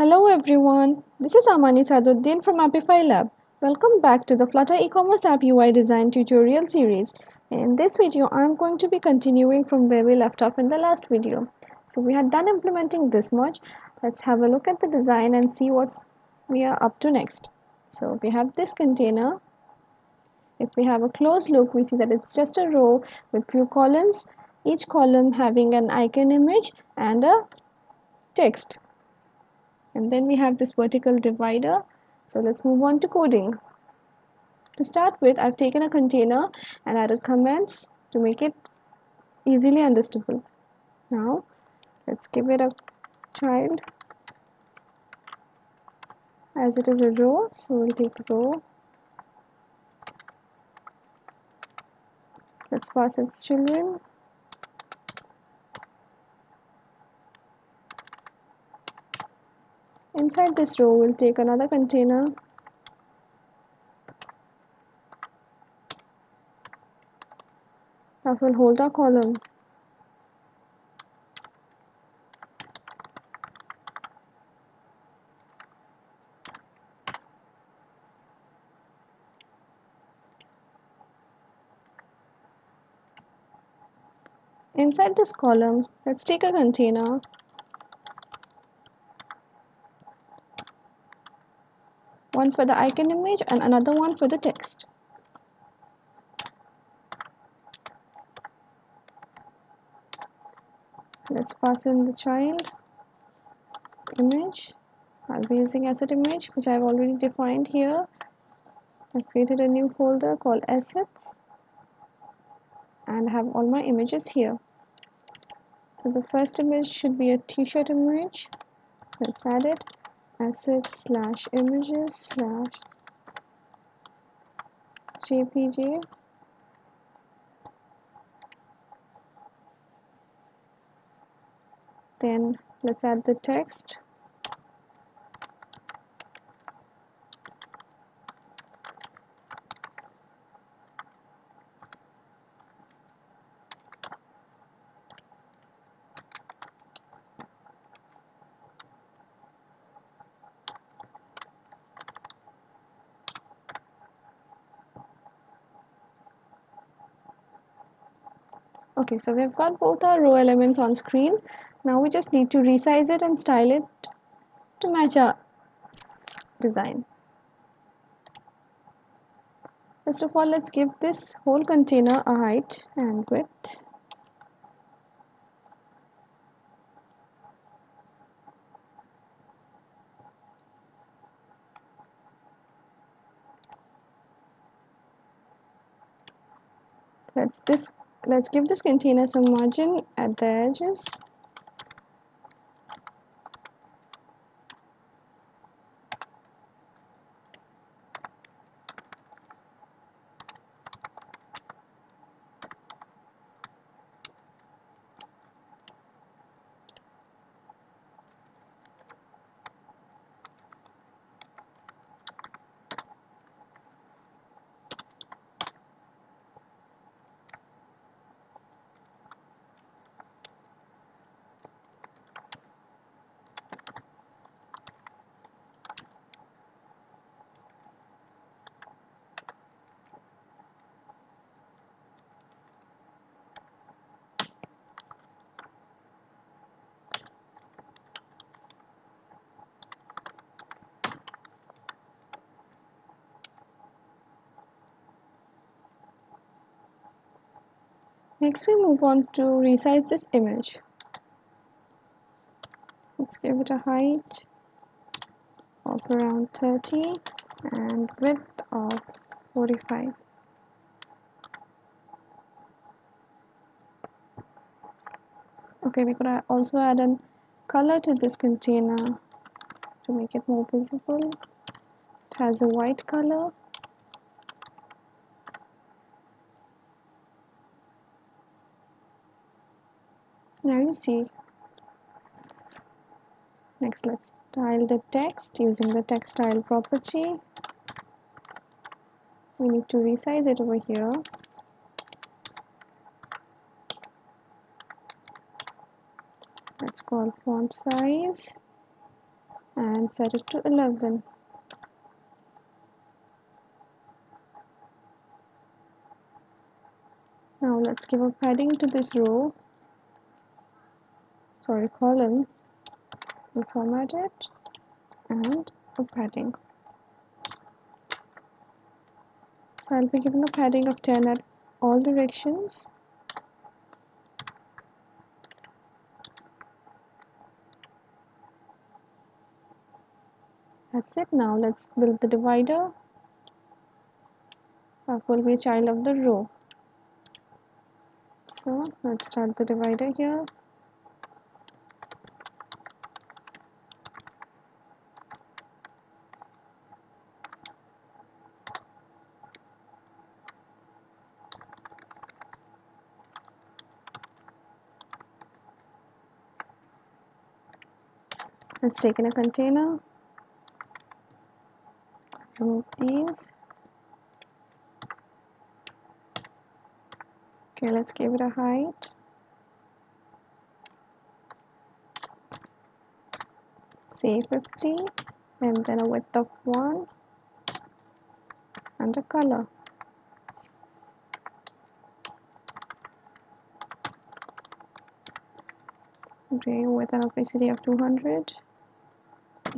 Hello everyone, this is Amani Saduddin from Appify Lab. Welcome back to the Flutter e-commerce app UI design tutorial series. In this video, I'm going to be continuing from where we left off in the last video. So we had done implementing this much. Let's have a look at the design and see what we are up to next. So we have this container. If we have a close look, we see that it's just a row with few columns, each column having an icon image and a text and then we have this vertical divider. So let's move on to coding. To start with I've taken a container and added comments to make it easily understandable. Now let's give it a child as it is a row. So we'll take row. Let's pass its children Inside this row, we'll take another container that will hold our column. Inside this column, let's take a container one for the icon image and another one for the text. Let's pass in the child image. I'll be using asset image which I've already defined here. I've created a new folder called assets and have all my images here. So the first image should be a t-shirt image. Let's add it asset slash images slash jpg then let's add the text okay so we've got both our row elements on screen. Now we just need to resize it and style it to match our design. First of all let's give this whole container a height and width. Let's this let's give this container some margin at the edges Next we move on to resize this image. Let's give it a height of around 30 and width of 45. Okay, we could also add a color to this container to make it more visible. It has a white color now you see. Next let's style the text using the text style property. We need to resize it over here. Let's call font size and set it to 11 now let's give a padding to this row sorry column we format it and a padding. So I'll be given a padding of 10 at all directions. That's it. Now let's build the divider. That will be a child of the row. So let's start the divider here let's take in a container. Remove these. Okay let's give it a height. Say 50 and then a width of 1 and a color. Okay with an opacity of 200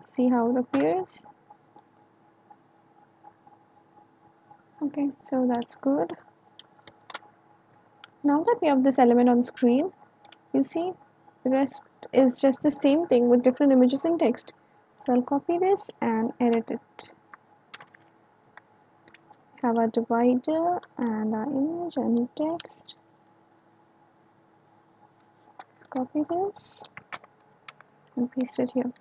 let's see how it appears. Okay so that's good. Now that we have this element on screen you see the rest is just the same thing with different images and text. So I'll copy this and edit it. Have a divider and our image and text. Copy this and paste it here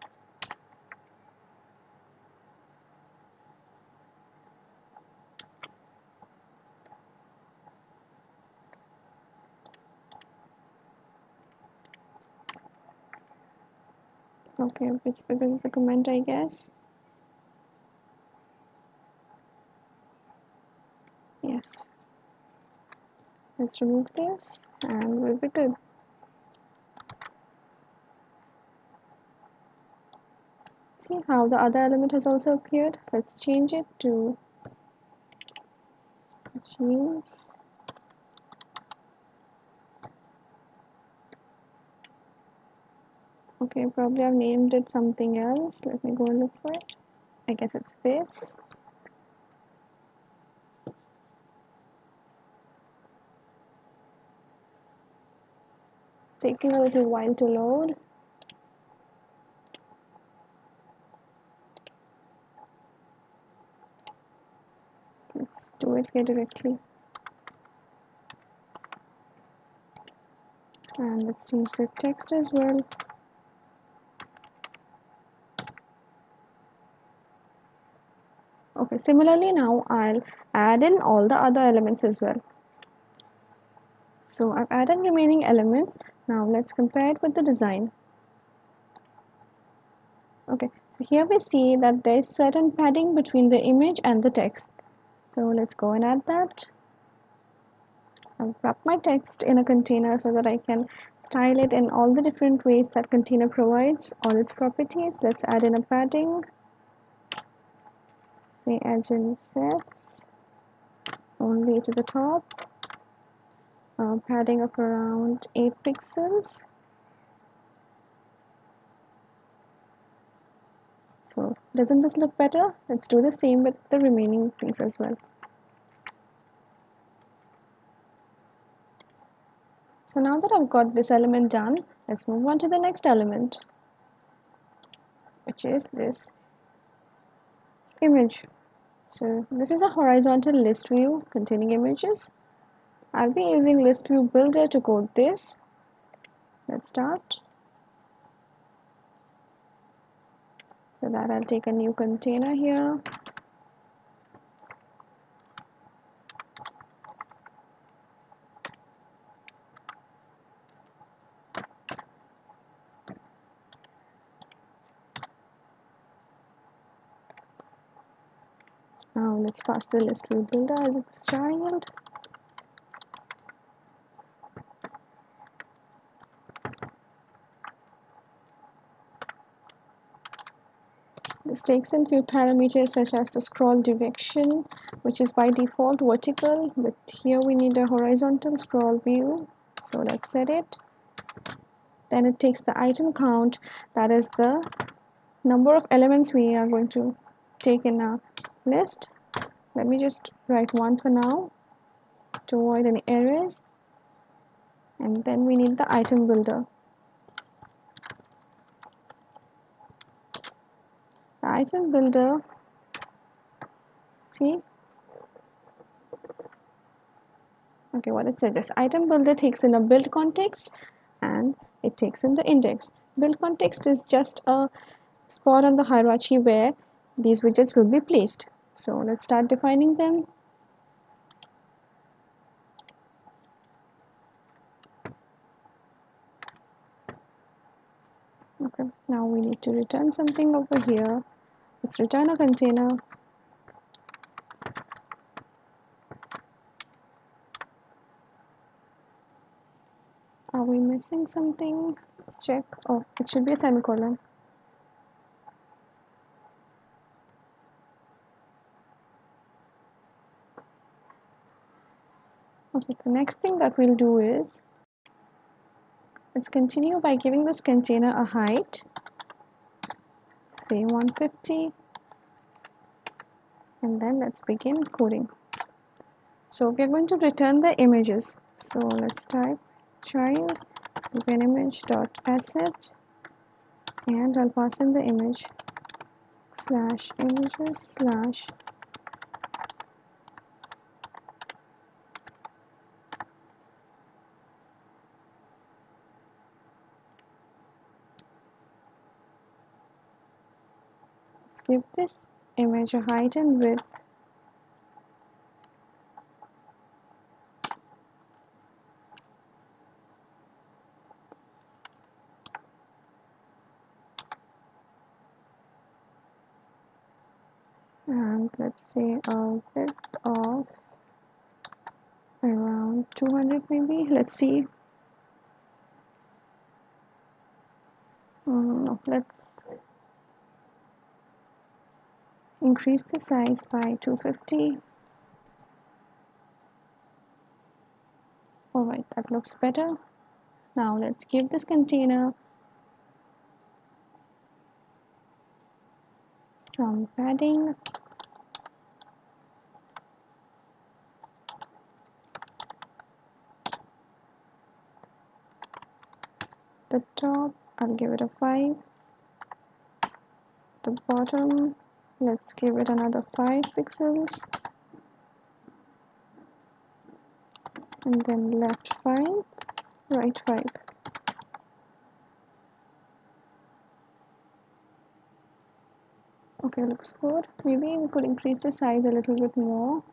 okay it's because of the comment I guess. Yes. Let's remove this and we'll be good. See how the other element has also appeared? Let's change it to jeans okay probably I've named it something else. Let me go and look for it. I guess it's this. Taking a little while to load. Let's do it here directly. And let's change the text as well okay similarly now I'll add in all the other elements as well. So I've added remaining elements. Now let's compare it with the design. Okay so here we see that there is certain padding between the image and the text. So let's go and add that. I'll wrap my text in a container so that I can style it in all the different ways that container provides all its properties. Let's add in a padding say EdgeInsets only to the top. Uh, padding of around 8 pixels. So doesn't this look better? Let's do the same with the remaining things as well. So now that I've got this element done let's move on to the next element which is this image so this is a horizontal list view containing images. I'll be using list view builder to code this. Let's start. For that I'll take a new container here now let's pass the list view builder as its child this takes in few parameters such as the scroll direction which is by default vertical but here we need a horizontal scroll view so let's set it. Then it takes the item count that is the number of elements we are going to take in our list let me just write one for now to avoid any errors. And then we need the item builder. The item builder see? Okay what it suggests item builder takes in a build context and it takes in the index. Build context is just a spot on the hierarchy where these widgets will be placed so let's start defining them. Okay now we need to return something over here. Let's return a container. Are we missing something? Let's check. Oh it should be a semicolon okay the next thing that we'll do is let's continue by giving this container a height. Say 150 and then let's begin coding. So we are going to return the images. So let's type child open image dot asset and I'll pass in the image slash images slash give this image a height and width. And let's say a width of around 200 maybe. Let's see. Um, let's increase the size by 250 alright that looks better. Now let's give this container some padding. The top I'll give it a 5 the bottom let's give it another 5 pixels. And then left 5 right 5 okay looks good. Maybe we could increase the size a little bit more.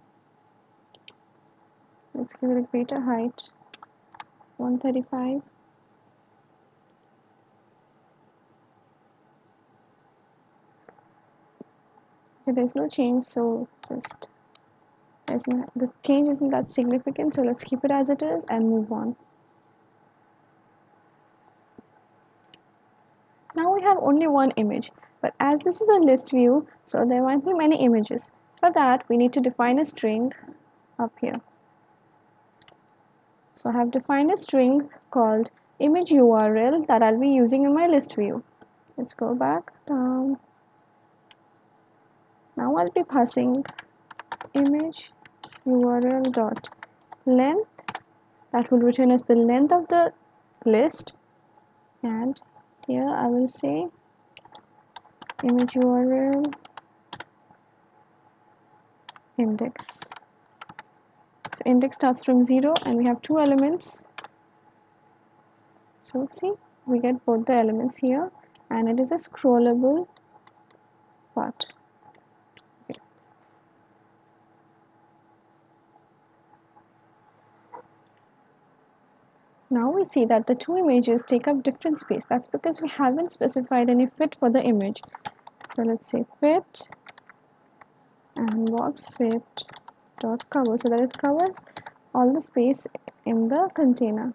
Let's give it a greater height. 135 okay, there's no change so just there's not, the change isn't that significant so let's keep it as it is and move on. Now we have only one image but as this is a list view so there might be many images. For that we need to define a string up here. So I have defined a string called image URL that I'll be using in my list view. Let's go back down I'll be passing image url dot length. That will return us the length of the list. And here I will say image URL index. So index starts from 0 and we have two elements. So see we get both the elements here and it is a scrollable part Now we see that the two images take up different space. That's because we haven't specified any fit for the image. So let's say fit and box fit dot cover so that it covers all the space in the container.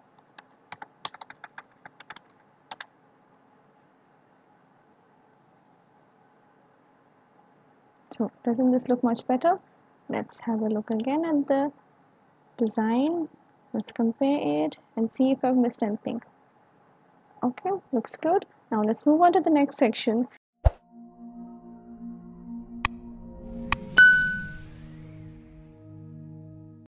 so doesn't this look much better let's have a look again at the design let's compare it and see if I've missed anything. Okay looks good. Now let's move on to the next section